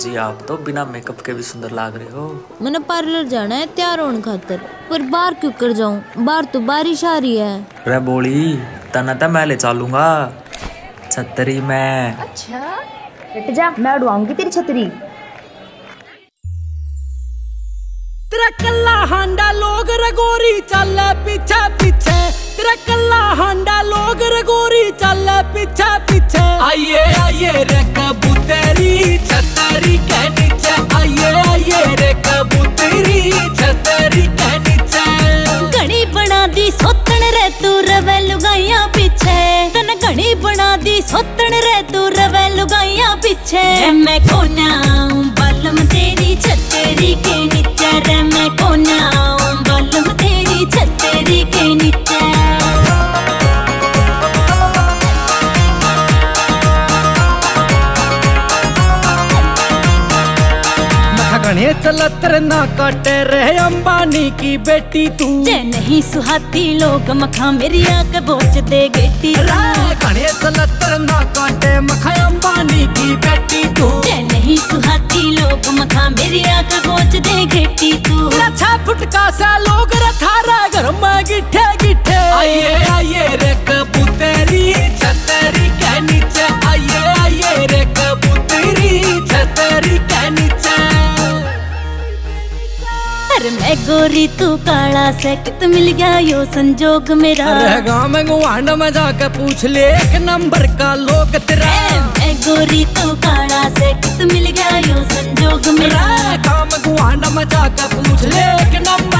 जी आप तो बिना मेकअप के भी सुंदर लाग रहे हो। मैंने पार्लर जाना है तैयार होने खातर पर बाहर क्यों कर जाऊँ? बाहर तो बारिश आ रही है। रे बोली तना तो मैं ले चलूँगा। छतरी में। अच्छा हट जा मैं उड़वाऊँगी तेरी छतरी। तेरा कल्ला हांडा लोग रगोरी चल पीछे पीछे। तेरा कल्ला हांडा लोग रगोरी चल पीछे पीछे। आइए आइए रे कबूतरी छतरी घड़ी बना दी सोतन रे तू रवे लुगाइया पीछे। तन घड़ी बना दी सोतन रे तू रवे लुगाइया पीछे। मैं घने चलत ना काटे रहे अंबानी की बेटी तू। जे नहीं सुहाती लोग मखा मेरी आँख बोझ दे गेटी घने चलत ना काटे मखा अंबानी की बेटी तू। जे नहीं सुहाती लोग मखा मेरी आँख बोझ दे गेटी तू। अच्छा फुटका सा लोग रथारा घर में गिठे गिठे आइए। मैं गोरी तू काला से कित मिल गया यो संजोग मेरा। अरे गाँव में गुआंड में जाके पूछ ले एक नंबर का लोग तेरा। ए, गोरी तू काला से कित मिल गया यो संजोग मेरा। रह गाँव में गुआंड में जाके पूछ ले एक नंबर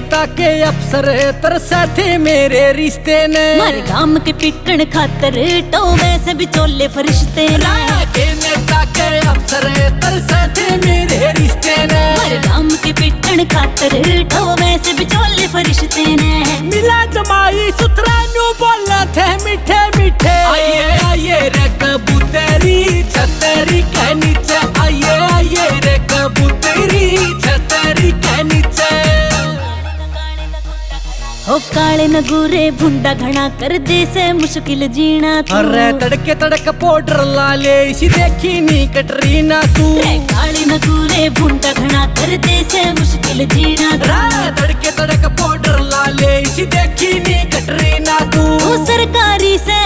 नेता के अफसर तरसा थे मेरे रिश्ते ने। मारे गाम के पिटन खातर तो वैसे भी चोले फरिश्ते रह के नेता के अफसर तरसा थे मेरे रिश्ते ने। मारे गाम के पिटन खातर तो वैसे भी चोले फरिश्ते ने। मिला जमाई सुथरा न्यू बोलना थे मीठे मीठे। आइए आइए रे कबूतरी छतरी के हो काले नगूरे भुंडा घना कर दे से मुश्किल जीना तू। अरे तड़के तड़क पाउडर ला ले इसी देखी नी कटरीना तू। काले नगूरे भुंडा घना कर दे से मुश्किल जीना तू। अरे तड़के तड़क पाउडर ला ले इसी देखी नी कटरीना तू। तू सरकारी से